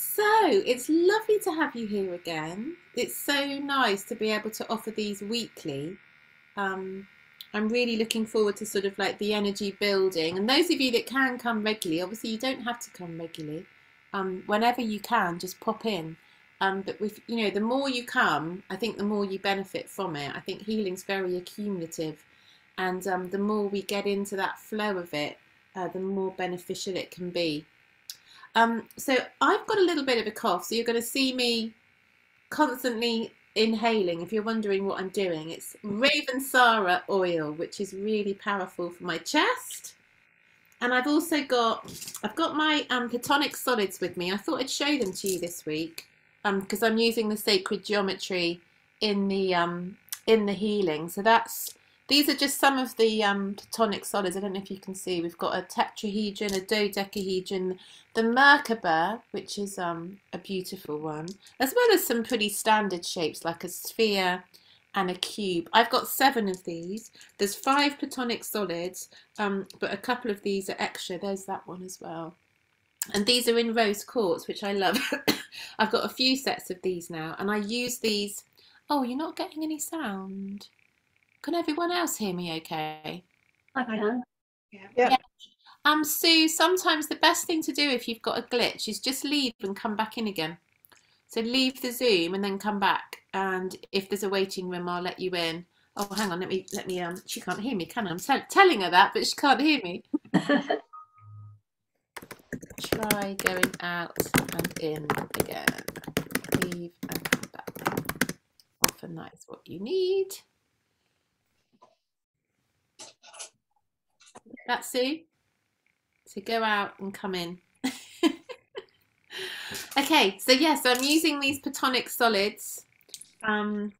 So it's lovely to have you here again. It's so nice to be able to offer these weekly. Um, I'm really looking forward to sort of like the energy building. And those of you that can come regularly, obviously you don't have to come regularly. Um, whenever you can, just pop in. Um, but with you know, the more you come, I think the more you benefit from it. I think healing's very accumulative, and um, the more we get into that flow of it, uh, the more beneficial it can be. Um, so I've got a little bit of a cough, so you're going to see me constantly inhaling. If you're wondering what I'm doing, it's Ravensara oil, which is really powerful for my chest. And I've also got, I've got my um, platonic solids with me. I thought I'd show them to you this week because um, I'm using the sacred geometry in the um, in the healing. So that's these are just some of the um, platonic solids. I don't know if you can see. We've got a tetrahedron, a dodecahedron, the Merkaba, which is um, a beautiful one, as well as some pretty standard shapes like a sphere and a cube. I've got seven of these. There's five platonic solids, um, but a couple of these are extra. There's that one as well. And these are in rose quartz, which I love. I've got a few sets of these now, and I use these. Oh, you're not getting any sound. Can everyone else hear me okay? I can. Yeah. yeah. Um, Sue, sometimes the best thing to do if you've got a glitch is just leave and come back in again. So leave the Zoom and then come back. And if there's a waiting room, I'll let you in. Oh, hang on, let me, let me, um, she can't hear me, can I? I'm telling her that, but she can't hear me. Try going out and in again. Leave and come back. Often that is what you need. That's Sue. So go out and come in. okay, so yes, I'm using these platonic solids um,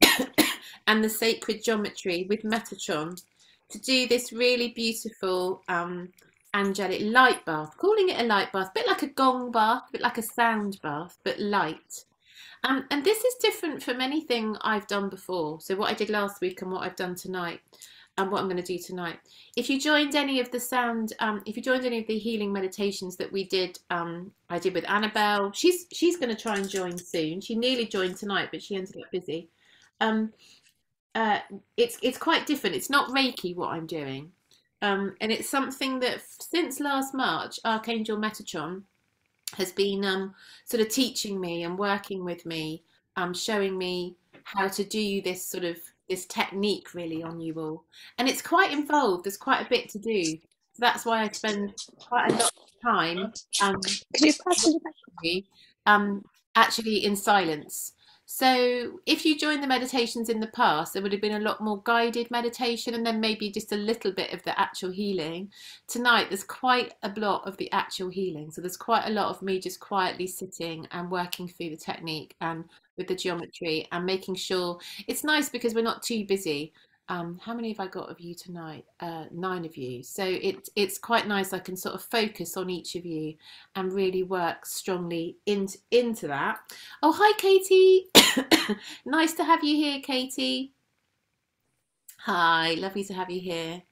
and the sacred geometry with Metatron to do this really beautiful um, angelic light bath. Calling it a light bath, a bit like a gong bath, a bit like a sound bath, but light. Um, and this is different from anything I've done before. So what I did last week and what I've done tonight and what I'm going to do tonight. If you joined any of the sound, um, if you joined any of the healing meditations that we did, um, I did with Annabelle. She's she's going to try and join soon. She nearly joined tonight, but she ended up busy. Um, uh, it's it's quite different. It's not Reiki what I'm doing, um, and it's something that since last March, Archangel Metatron has been um, sort of teaching me and working with me, um, showing me how to do this sort of this technique really on you all. And it's quite involved, there's quite a bit to do. So that's why I spend quite a lot of time um, Can you pass um, actually in silence. So if you joined the meditations in the past, there would have been a lot more guided meditation and then maybe just a little bit of the actual healing. Tonight, there's quite a lot of the actual healing. So there's quite a lot of me just quietly sitting and working through the technique and with the geometry and making sure it's nice because we're not too busy. Um, how many have I got of you tonight? Uh, nine of you. So it, it's quite nice. I can sort of focus on each of you and really work strongly into, into that. Oh, hi, Katie. nice to have you here, Katie. Hi, lovely to have you here.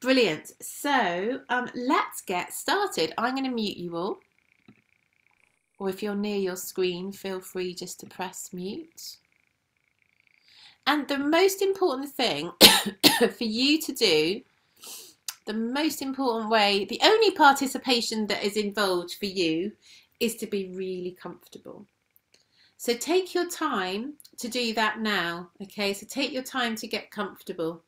Brilliant. So um, let's get started. I'm going to mute you all or if you're near your screen, feel free just to press mute. And the most important thing for you to do, the most important way, the only participation that is involved for you is to be really comfortable. So take your time to do that now. Okay, so take your time to get comfortable.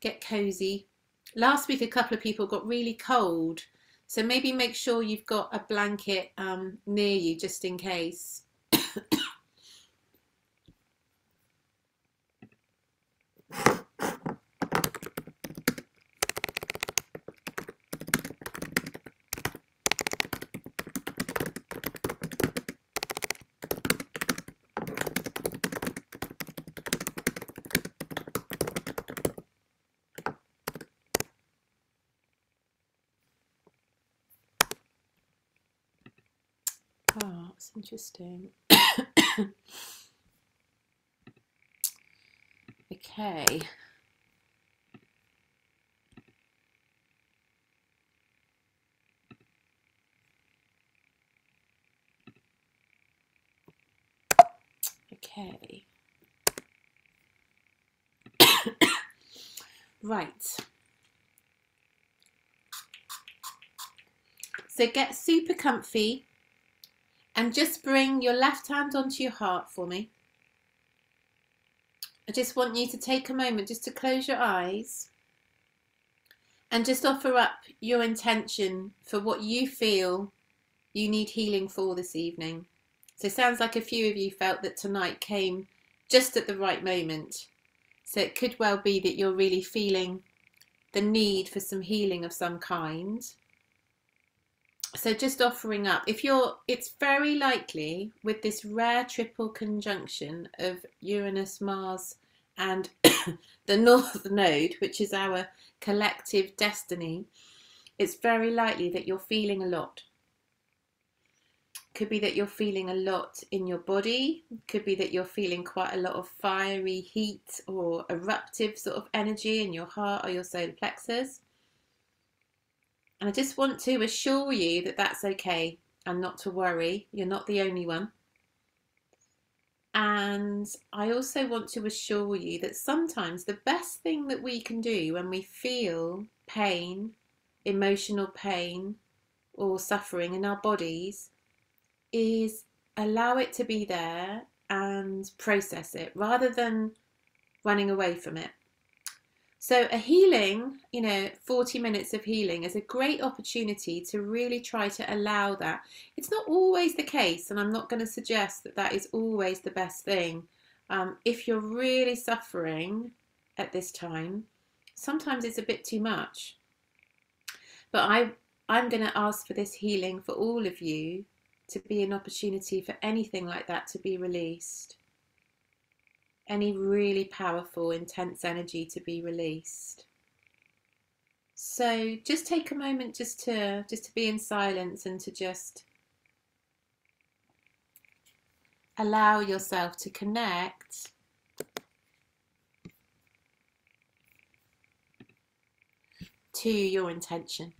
Get cozy last week a couple of people got really cold. So maybe make sure you've got a blanket um, near you just in case interesting. okay. Okay. right. So get super comfy and just bring your left hand onto your heart for me. I just want you to take a moment just to close your eyes and just offer up your intention for what you feel you need healing for this evening. So it sounds like a few of you felt that tonight came just at the right moment. So it could well be that you're really feeling the need for some healing of some kind. So just offering up, if you're, it's very likely with this rare triple conjunction of Uranus, Mars, and the North Node, which is our collective destiny, it's very likely that you're feeling a lot. Could be that you're feeling a lot in your body. Could be that you're feeling quite a lot of fiery heat or eruptive sort of energy in your heart or your solar plexus and i just want to assure you that that's okay and not to worry you're not the only one and i also want to assure you that sometimes the best thing that we can do when we feel pain emotional pain or suffering in our bodies is allow it to be there and process it rather than running away from it. So, a healing, you know, 40 minutes of healing is a great opportunity to really try to allow that. It's not always the case, and I'm not going to suggest that that is always the best thing. Um, if you're really suffering at this time, sometimes it's a bit too much. But I, I'm going to ask for this healing for all of you to be an opportunity for anything like that to be released. Any really powerful, intense energy to be released. So just take a moment just to just to be in silence and to just allow yourself to connect to your intention.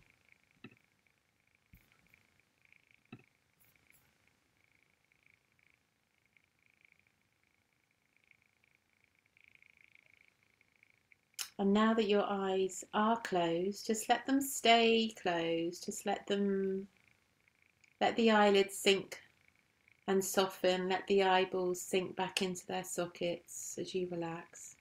And now that your eyes are closed, just let them stay closed. Just let them, let the eyelids sink and soften. Let the eyeballs sink back into their sockets as you relax.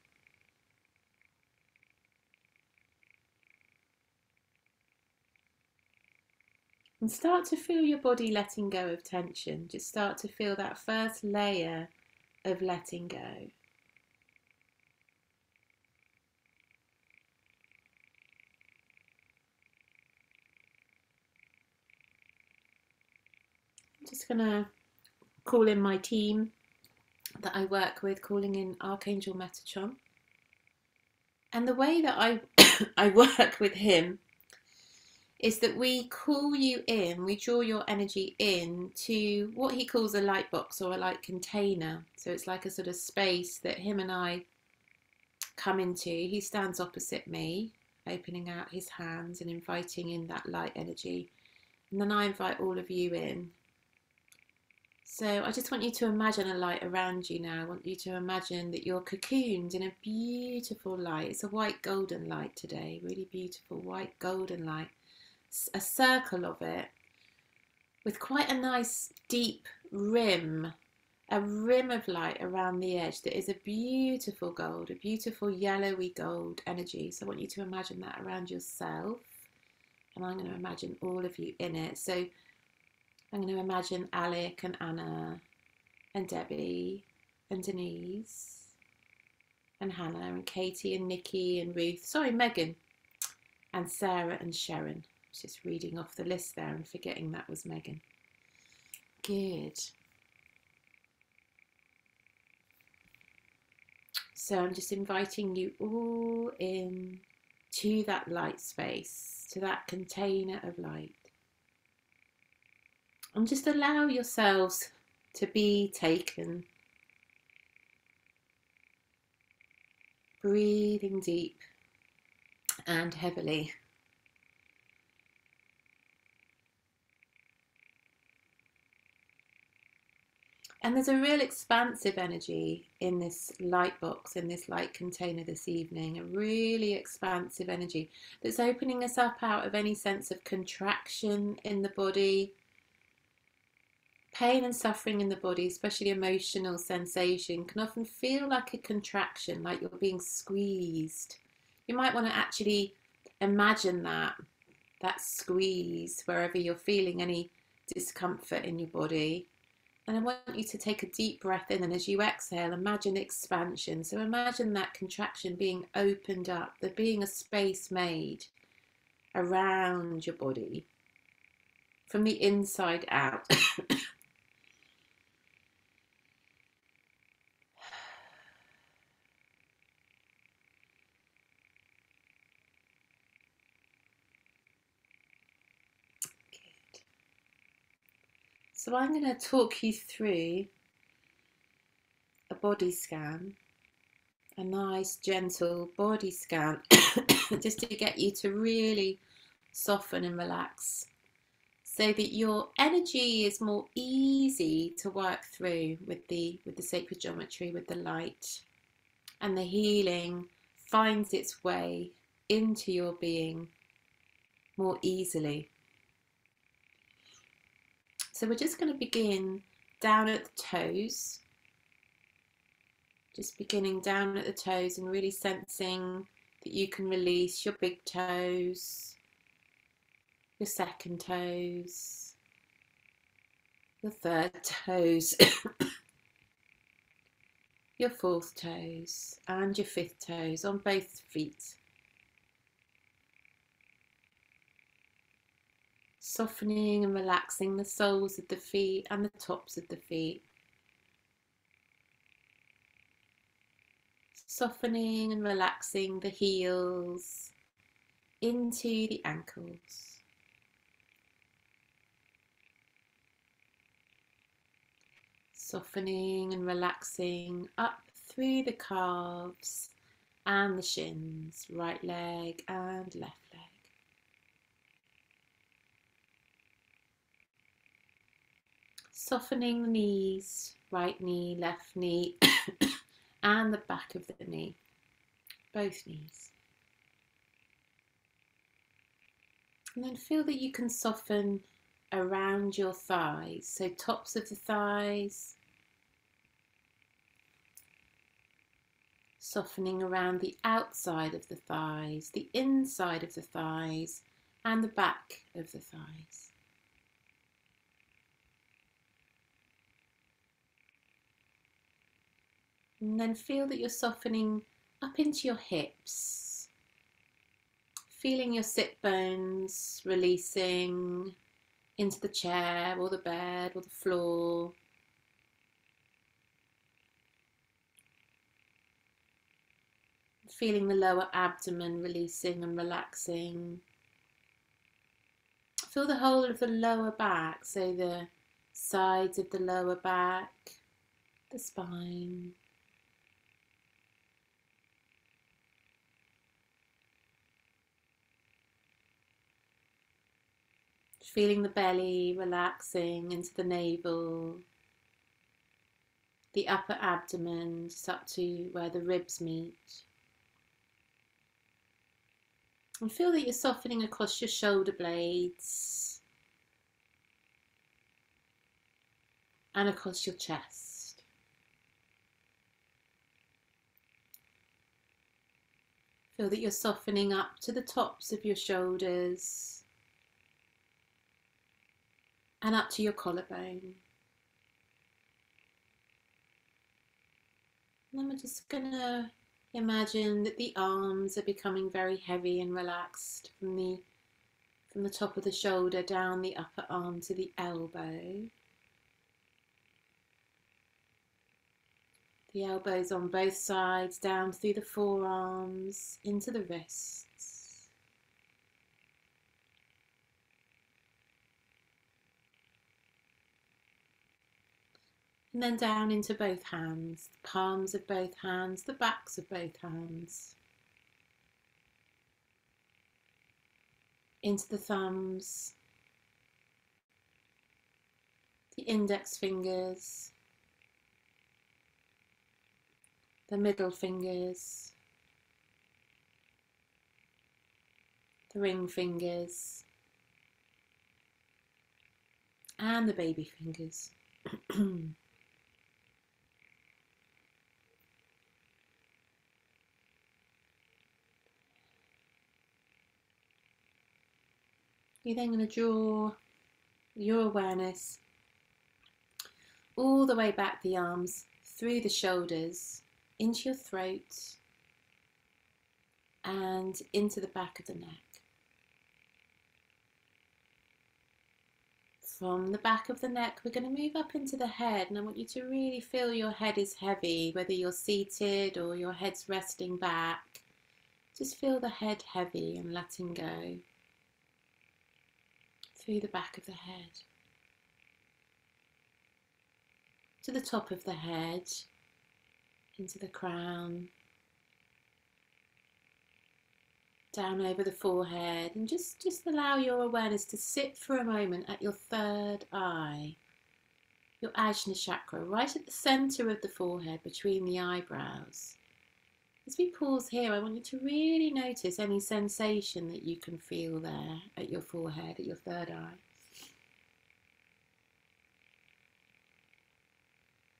And start to feel your body letting go of tension. Just start to feel that first layer of letting go. Just going to call in my team that I work with, calling in Archangel Metatron. And the way that I, I work with him is that we call you in, we draw your energy in to what he calls a light box or a light container. So it's like a sort of space that him and I come into. He stands opposite me, opening out his hands and inviting in that light energy. And then I invite all of you in so I just want you to imagine a light around you now. I want you to imagine that you're cocooned in a beautiful light. It's a white golden light today, really beautiful white golden light. A circle of it with quite a nice deep rim, a rim of light around the edge that is a beautiful gold, a beautiful yellowy gold energy. So I want you to imagine that around yourself. And I'm going to imagine all of you in it. So I'm going to imagine Alec and Anna and Debbie and Denise and Hannah and Katie and Nikki and Ruth. Sorry, Megan and Sarah and Sharon. Just reading off the list there and forgetting that was Megan. Good. So I'm just inviting you all in to that light space, to that container of light and just allow yourselves to be taken. Breathing deep and heavily. And there's a real expansive energy in this light box, in this light container this evening, a really expansive energy that's opening us up out of any sense of contraction in the body, pain and suffering in the body, especially emotional sensation, can often feel like a contraction, like you're being squeezed. You might want to actually imagine that, that squeeze, wherever you're feeling any discomfort in your body. And I want you to take a deep breath in, and as you exhale, imagine expansion. So imagine that contraction being opened up, there being a space made around your body from the inside out. So I'm going to talk you through a body scan, a nice gentle body scan, just to get you to really soften and relax so that your energy is more easy to work through with the with the sacred geometry with the light and the healing finds its way into your being more easily so we're just going to begin down at the toes. Just beginning down at the toes and really sensing that you can release your big toes, your second toes, your third toes, your fourth toes and your fifth toes on both feet. Softening and relaxing the soles of the feet and the tops of the feet. Softening and relaxing the heels into the ankles. Softening and relaxing up through the calves and the shins, right leg and left leg. Softening the knees, right knee, left knee, and the back of the knee, both knees. And then feel that you can soften around your thighs, so tops of the thighs, softening around the outside of the thighs, the inside of the thighs, and the back of the thighs. And then feel that you're softening up into your hips. Feeling your sit bones releasing into the chair or the bed or the floor. Feeling the lower abdomen releasing and relaxing. Feel the whole of the lower back, so the sides of the lower back, the spine. Feeling the belly relaxing into the navel, the upper abdomen just up to where the ribs meet. And feel that you're softening across your shoulder blades and across your chest. Feel that you're softening up to the tops of your shoulders and up to your collarbone. And then we're just going to imagine that the arms are becoming very heavy and relaxed from the from the top of the shoulder down the upper arm to the elbow. The elbows on both sides, down through the forearms, into the wrists. And then down into both hands, the palms of both hands, the backs of both hands, into the thumbs, the index fingers, the middle fingers, the ring fingers, and the baby fingers. You're then going to draw your awareness all the way back the arms, through the shoulders, into your throat, and into the back of the neck. From the back of the neck, we're going to move up into the head, and I want you to really feel your head is heavy, whether you're seated or your head's resting back. Just feel the head heavy and letting go through the back of the head. To the top of the head, into the crown, down over the forehead, and just, just allow your awareness to sit for a moment at your third eye, your Ajna chakra, right at the center of the forehead between the eyebrows. As we pause here, I want you to really notice any sensation that you can feel there at your forehead, at your third eye.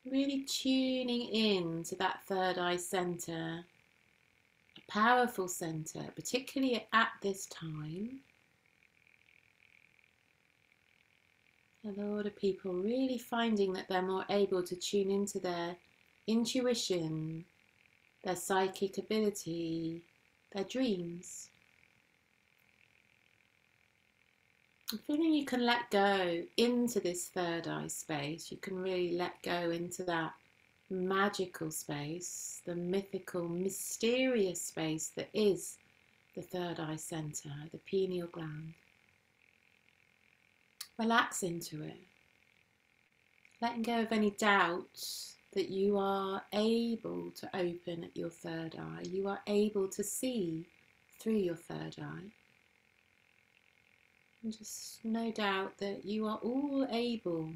Really tuning in to that third eye center, a powerful center, particularly at this time. A lot of people really finding that they're more able to tune into their intuition, their psychic ability, their dreams. I'm feeling you can let go into this third eye space. You can really let go into that magical space, the mythical, mysterious space that is the third eye center, the pineal gland. Relax into it. Letting go of any doubts that you are able to open your third eye. You are able to see through your third eye. And just no doubt that you are all able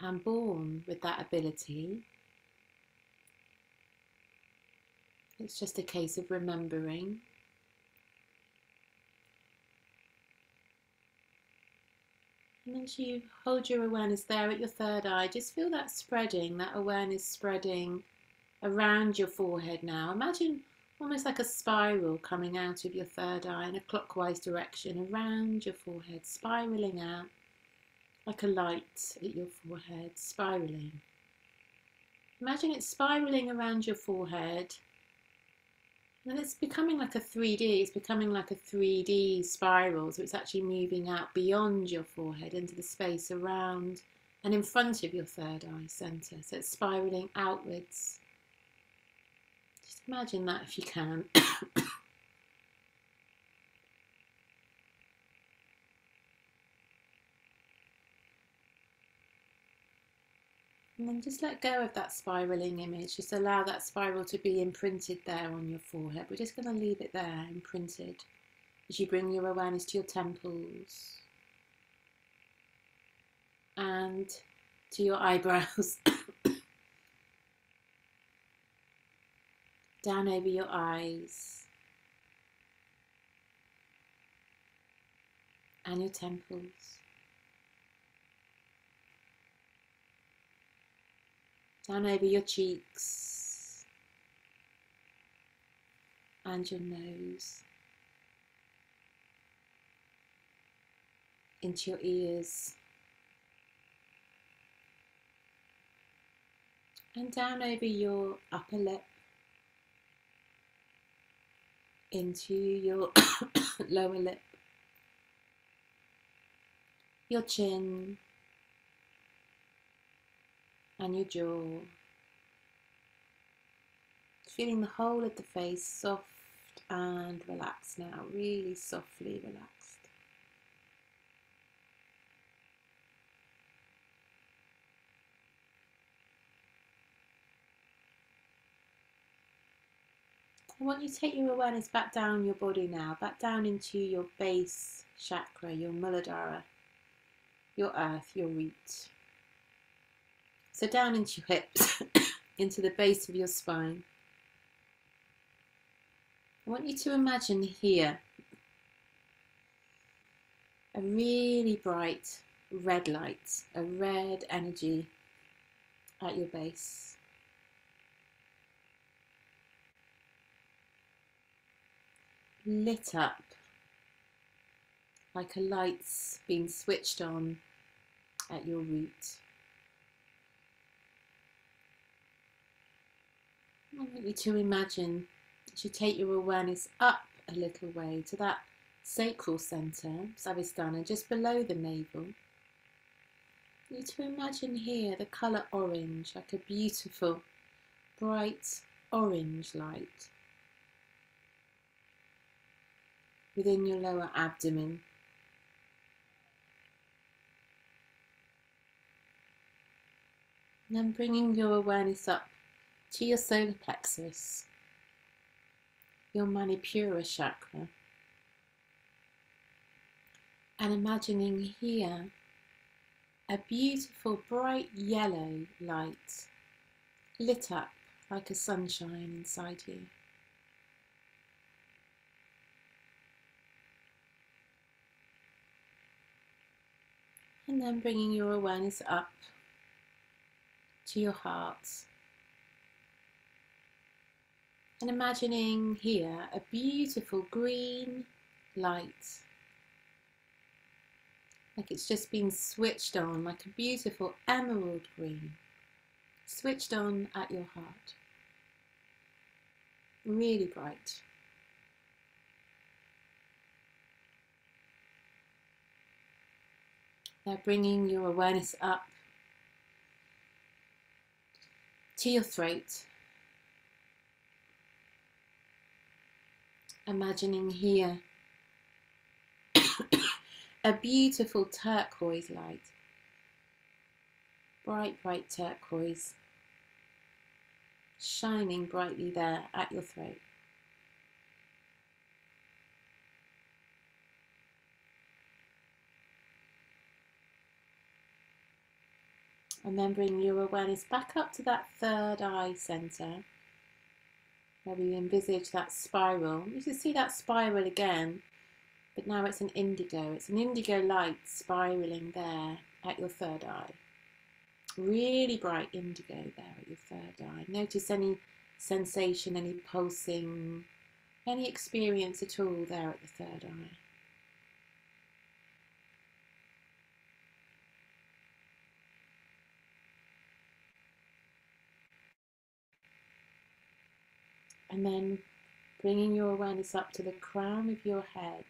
and born with that ability. It's just a case of remembering And as you hold your awareness there at your third eye, just feel that spreading, that awareness spreading around your forehead now. Imagine almost like a spiral coming out of your third eye in a clockwise direction around your forehead, spiraling out like a light at your forehead, spiraling. Imagine it spiraling around your forehead and it's becoming like a 3D, it's becoming like a 3D spiral. So it's actually moving out beyond your forehead into the space around and in front of your third eye centre. So it's spiraling outwards. Just imagine that if you can. And then just let go of that spiraling image. Just allow that spiral to be imprinted there on your forehead. We're just going to leave it there, imprinted, as you bring your awareness to your temples and to your eyebrows. Down over your eyes and your temples. Down over your cheeks. And your nose, into your ears, and down over your upper lip, into your lower lip, your chin, and your jaw. Feeling the whole of the face soft and relaxed now, really softly relaxed. I want you to take your awareness back down your body now, back down into your base chakra, your Muladhara, your earth, your root. So down into your hips, into the base of your spine. I want you to imagine here a really bright red light, a red energy at your base. Lit up like a light's been switched on at your root. I want you to imagine you take your awareness up a little way to that sacral center, Svadhisthana, just below the navel. You to imagine here the colour orange, like a beautiful, bright orange light within your lower abdomen. And then bringing your awareness up to your solar plexus, your Manipura chakra, and imagining here a beautiful bright yellow light lit up like a sunshine inside you. And then bringing your awareness up to your heart. And imagining here a beautiful green light like it's just been switched on, like a beautiful emerald green, switched on at your heart. Really bright. Now bringing your awareness up to your throat. Imagining here a beautiful turquoise light. Bright, bright turquoise, shining brightly there at your throat. And then bring your awareness back up to that third eye center where we envisage that spiral. You can see that spiral again but now it's an indigo. It's an indigo light spiraling there at your third eye. Really bright indigo there at your third eye. Notice any sensation, any pulsing, any experience at all there at the third eye. And then bringing your awareness up to the crown of your head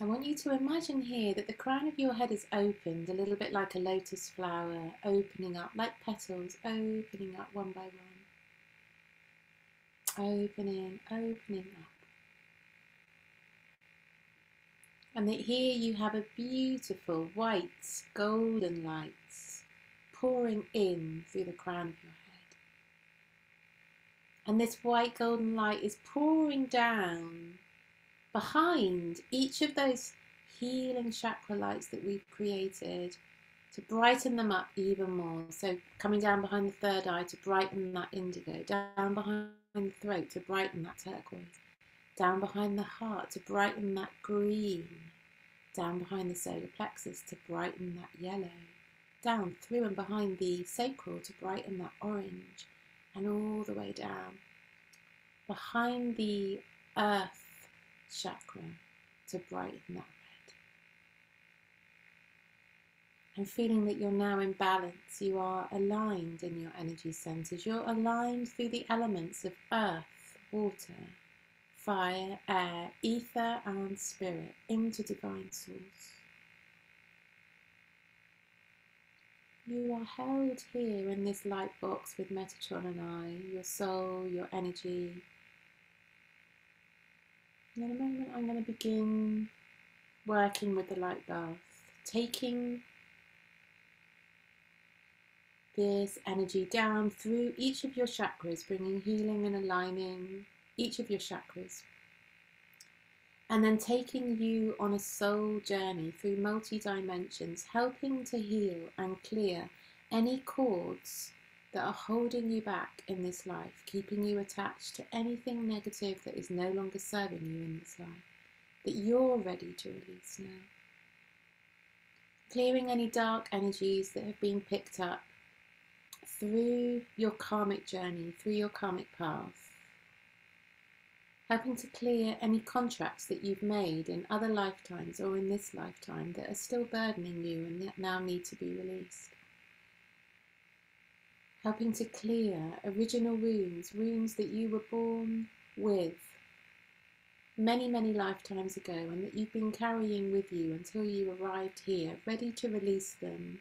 I want you to imagine here that the crown of your head is opened, a little bit like a lotus flower, opening up, like petals, opening up one by one. Opening, opening up. And that here you have a beautiful white golden light pouring in through the crown of your head. And this white golden light is pouring down behind each of those healing chakra lights that we've created to brighten them up even more. So coming down behind the third eye to brighten that indigo, down behind the throat to brighten that turquoise, down behind the heart to brighten that green, down behind the solar plexus to brighten that yellow, down through and behind the sacral to brighten that orange, and all the way down behind the earth chakra to brighten that red. And feeling that you're now in balance, you are aligned in your energy centers. You're aligned through the elements of earth, water, fire, air, ether, and spirit into divine source. You are held here in this light box with Metatron and I, your soul, your energy, in a moment, I'm going to begin working with the light bath, taking this energy down through each of your chakras, bringing healing and aligning each of your chakras. And then taking you on a soul journey through multi dimensions, helping to heal and clear any cords that are holding you back in this life, keeping you attached to anything negative that is no longer serving you in this life, that you're ready to release now. Clearing any dark energies that have been picked up through your karmic journey, through your karmic path. Helping to clear any contracts that you've made in other lifetimes or in this lifetime that are still burdening you and that now need to be released helping to clear original wounds, wounds that you were born with many, many lifetimes ago and that you've been carrying with you until you arrived here, ready to release them.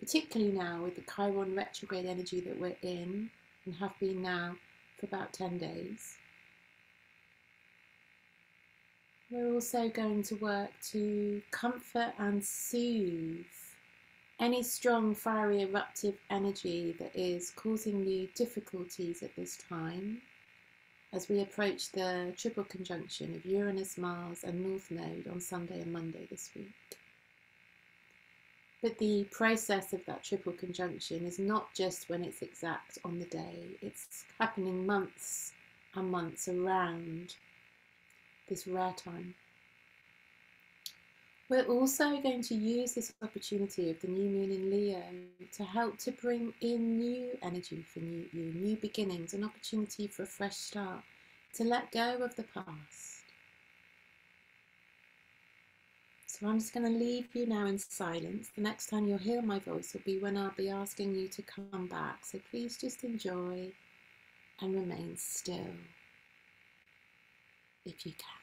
Particularly now with the Chiron retrograde energy that we're in and have been now for about 10 days. We're also going to work to comfort and soothe any strong, fiery, eruptive energy that is causing you difficulties at this time as we approach the triple conjunction of Uranus, Mars, and North Node on Sunday and Monday this week. But the process of that triple conjunction is not just when it's exact on the day, it's happening months and months around this rare time. We're also going to use this opportunity of the new moon in Leo to help to bring in new energy for new you, new beginnings, an opportunity for a fresh start, to let go of the past. So I'm just going to leave you now in silence. The next time you'll hear my voice will be when I'll be asking you to come back. So please just enjoy and remain still if you can.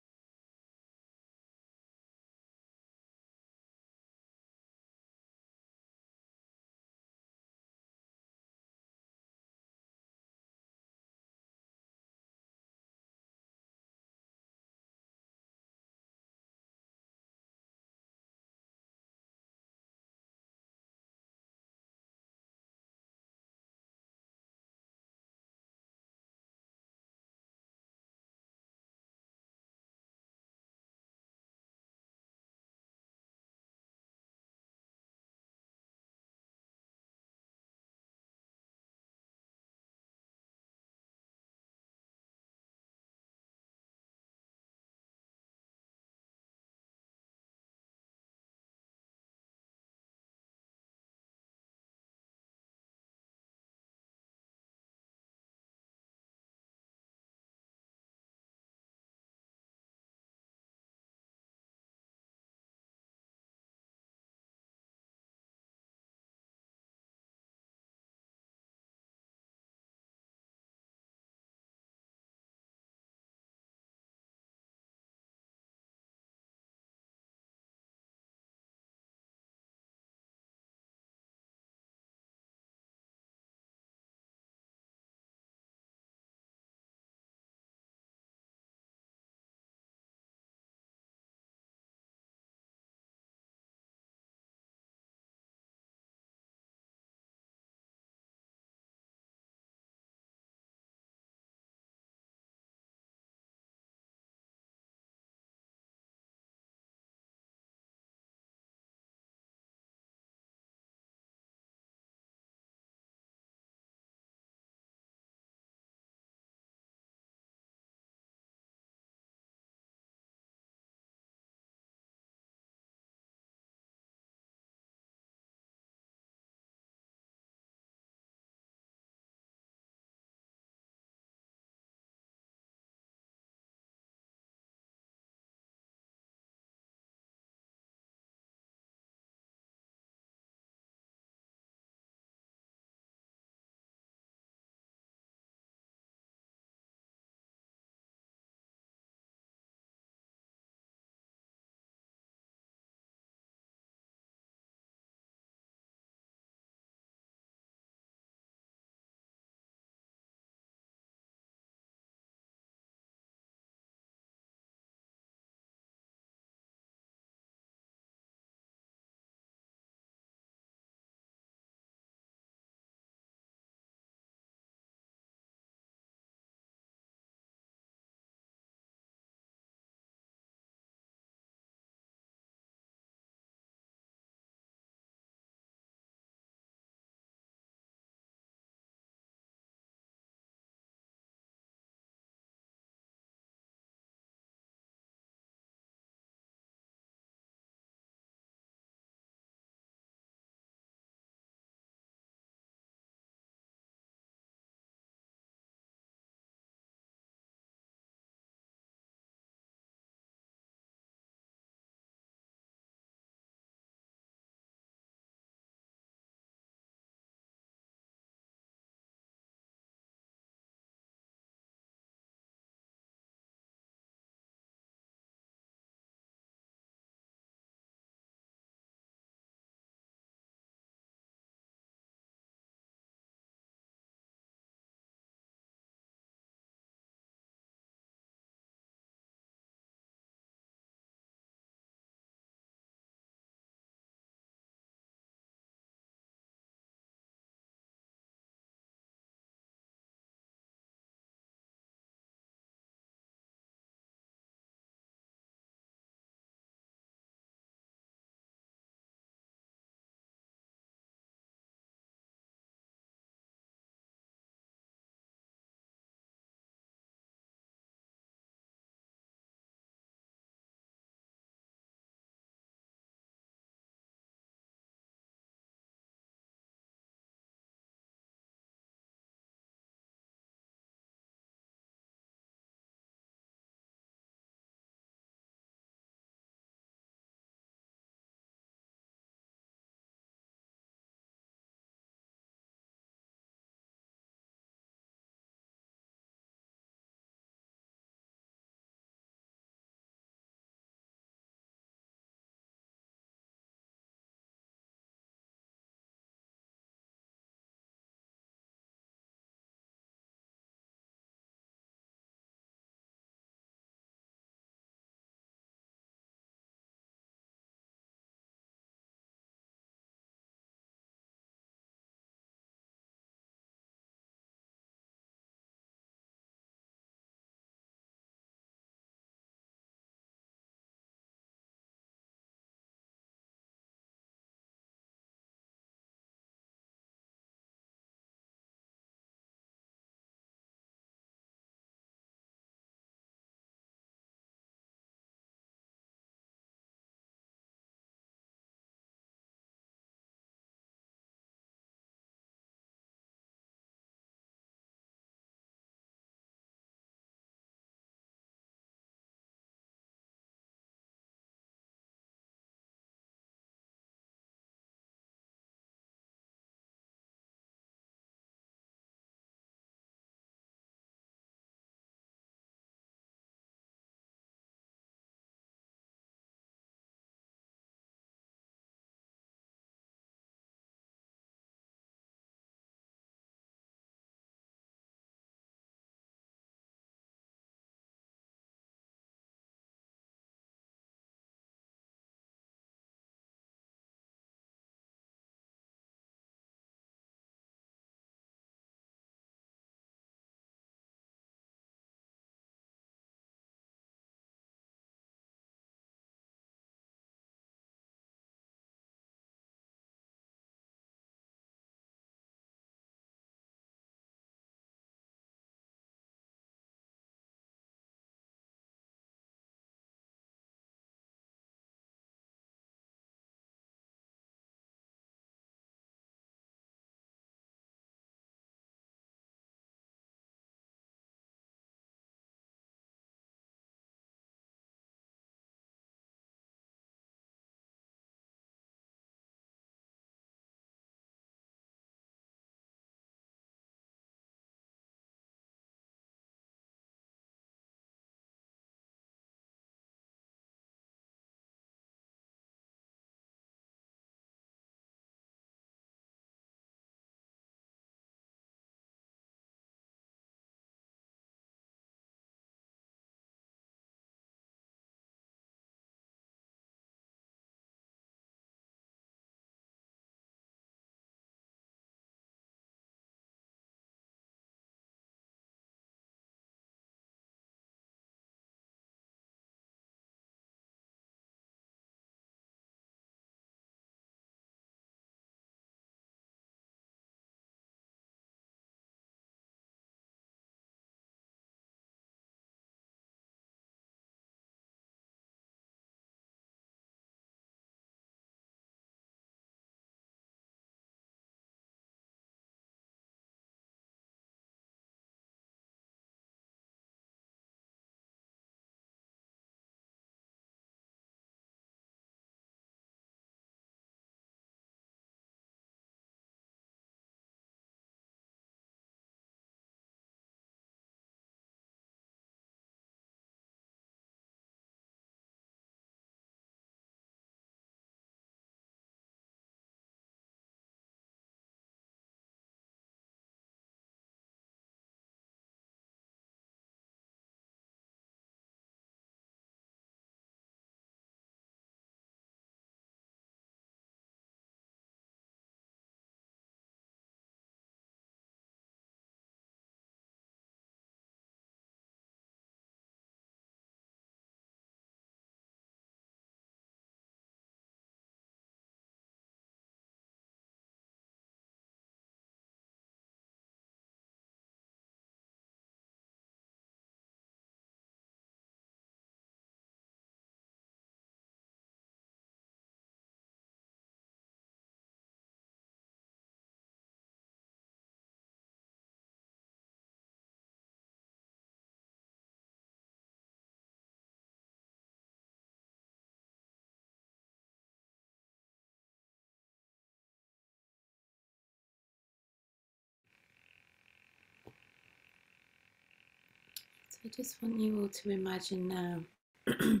I just want you all to imagine now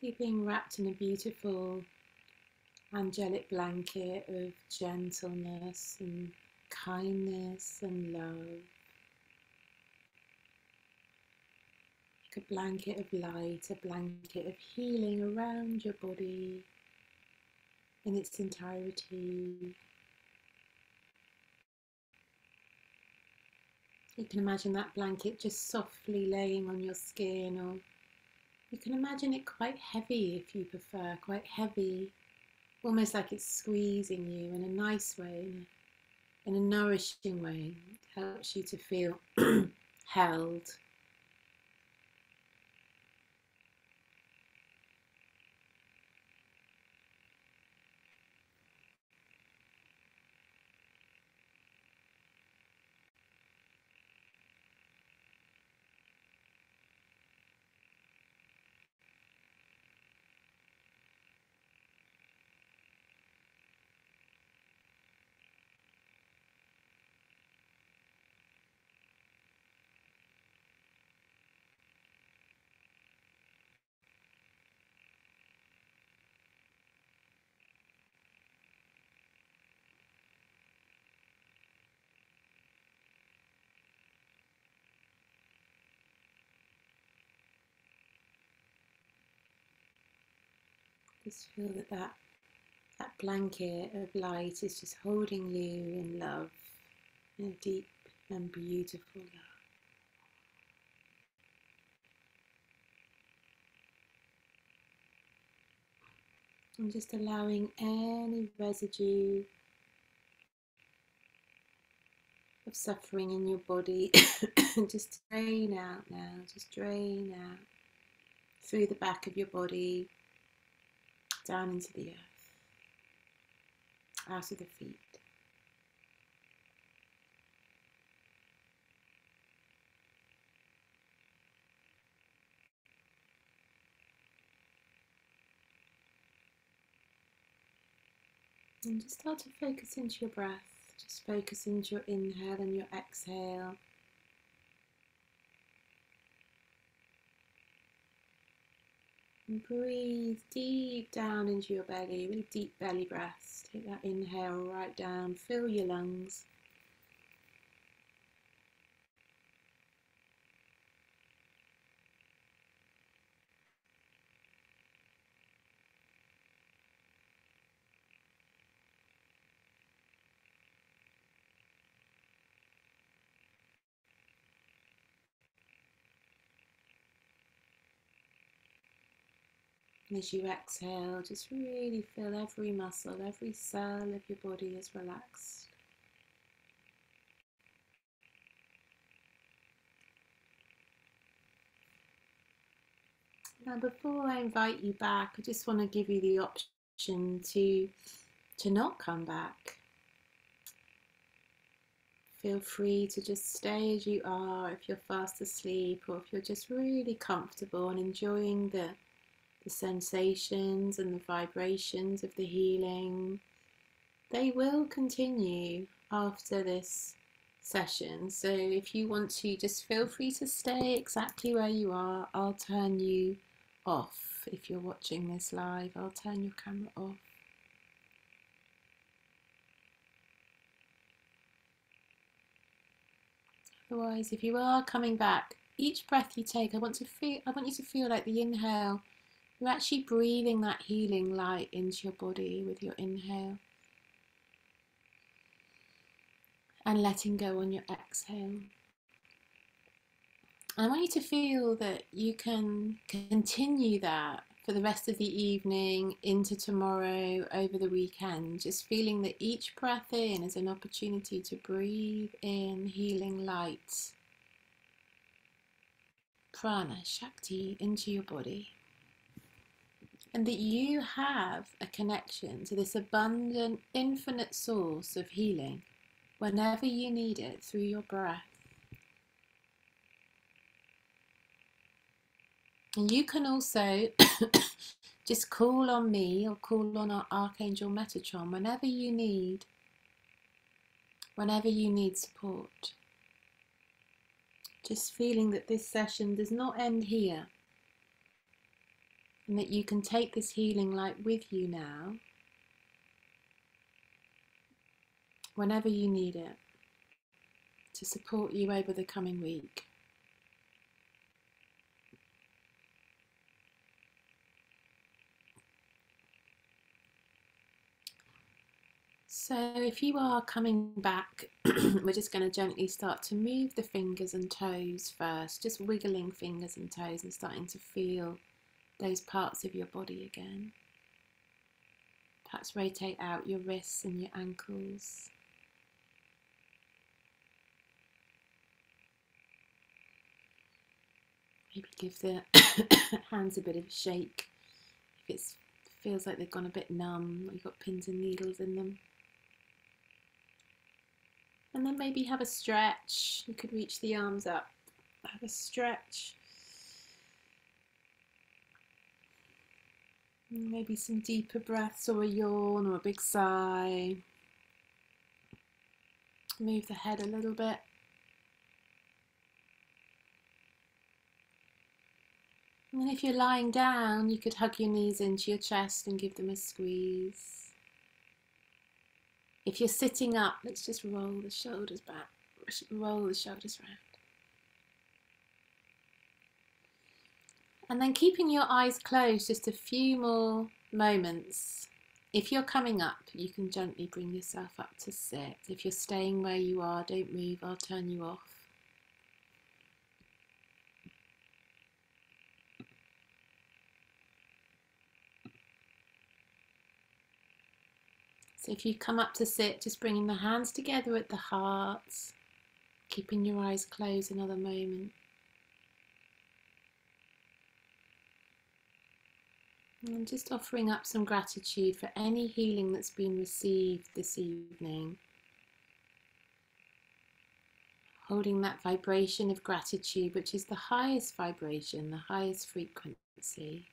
you being wrapped in a beautiful angelic blanket of gentleness and kindness and love. Like a blanket of light, a blanket of healing around your body in its entirety. You can imagine that blanket just softly laying on your skin, or you can imagine it quite heavy if you prefer, quite heavy, almost like it's squeezing you in a nice way, in a nourishing way. It helps you to feel held. Just feel that, that that blanket of light is just holding you in love, in a deep and beautiful love. And just allowing any residue of suffering in your body just drain out now, just drain out through the back of your body down into the earth, out of the feet. And just start to focus into your breath. Just focus into your inhale and your exhale. And breathe deep down into your belly, really deep belly breaths. Take that inhale right down, fill your lungs. As you exhale, just really feel every muscle, every cell of your body is relaxed. Now, before I invite you back, I just want to give you the option to to not come back. Feel free to just stay as you are if you're fast asleep or if you're just really comfortable and enjoying the the sensations and the vibrations of the healing, they will continue after this session. So if you want to, just feel free to stay exactly where you are. I'll turn you off if you're watching this live. I'll turn your camera off. Otherwise, if you are coming back, each breath you take, I want to feel I want you to feel like the inhale you're actually breathing that healing light into your body with your inhale and letting go on your exhale. I want you to feel that you can continue that for the rest of the evening, into tomorrow, over the weekend. Just feeling that each breath in is an opportunity to breathe in healing light, prana, shakti into your body and that you have a connection to this abundant, infinite source of healing whenever you need it through your breath. And you can also just call on me or call on our Archangel Metatron whenever you need, whenever you need support. Just feeling that this session does not end here and that you can take this healing light with you now whenever you need it to support you over the coming week. So if you are coming back, we're just going to gently start to move the fingers and toes first, just wiggling fingers and toes and starting to feel those parts of your body again. Perhaps rotate out your wrists and your ankles. Maybe give the hands a bit of a shake if it feels like they've gone a bit numb or you've got pins and needles in them. And then maybe have a stretch. You could reach the arms up. Have a stretch. Maybe some deeper breaths or a yawn or a big sigh. Move the head a little bit. And then if you're lying down, you could hug your knees into your chest and give them a squeeze. If you're sitting up, let's just roll the shoulders back, roll the shoulders round. And then keeping your eyes closed just a few more moments. If you're coming up, you can gently bring yourself up to sit. If you're staying where you are, don't move, I'll turn you off. So if you come up to sit, just bringing the hands together at the heart, keeping your eyes closed another moment. And just offering up some gratitude for any healing that's been received this evening. Holding that vibration of gratitude, which is the highest vibration, the highest frequency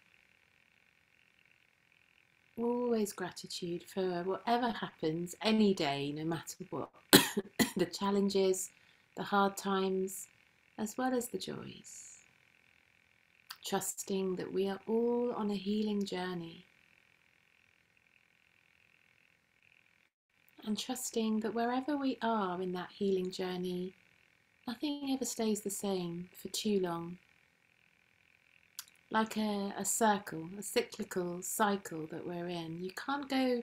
always gratitude for whatever happens any day, no matter what the challenges, the hard times, as well as the joys. Trusting that we are all on a healing journey. And trusting that wherever we are in that healing journey, nothing ever stays the same for too long like a, a circle, a cyclical cycle that we're in. You can't go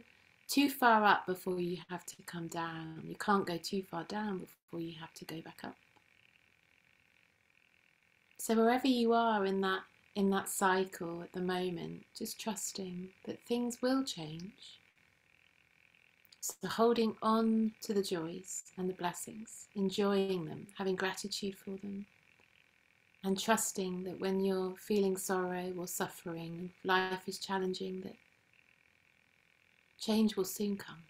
too far up before you have to come down. You can't go too far down before you have to go back up. So wherever you are in that in that cycle at the moment, just trusting that things will change. So holding on to the joys and the blessings, enjoying them, having gratitude for them, and trusting that when you're feeling sorrow or suffering, life is challenging, that change will soon come.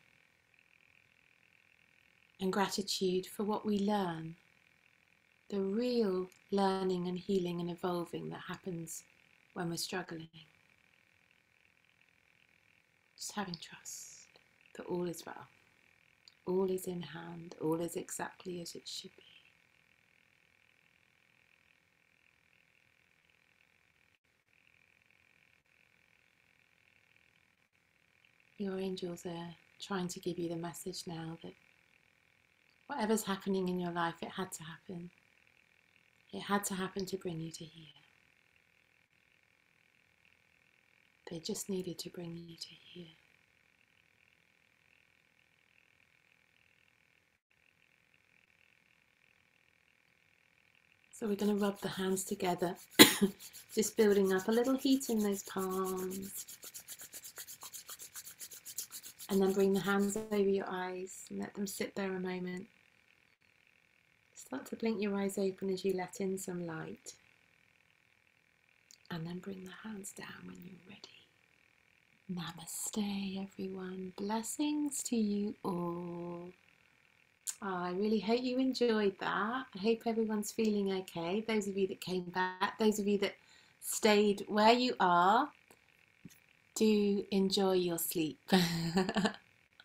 And gratitude for what we learn, the real learning and healing and evolving that happens when we're struggling. Just having trust that all is well, all is in hand, all is exactly as it should be. your angels are trying to give you the message now that whatever's happening in your life, it had to happen. It had to happen to bring you to here. They just needed to bring you to here. So we're going to rub the hands together, just building up a little heat in those palms. And then bring the hands over your eyes and let them sit there a moment. Start to blink your eyes open as you let in some light. And then bring the hands down when you're ready. Namaste, everyone. Blessings to you all. Oh, I really hope you enjoyed that. I hope everyone's feeling okay. Those of you that came back, those of you that stayed where you are, do enjoy your sleep.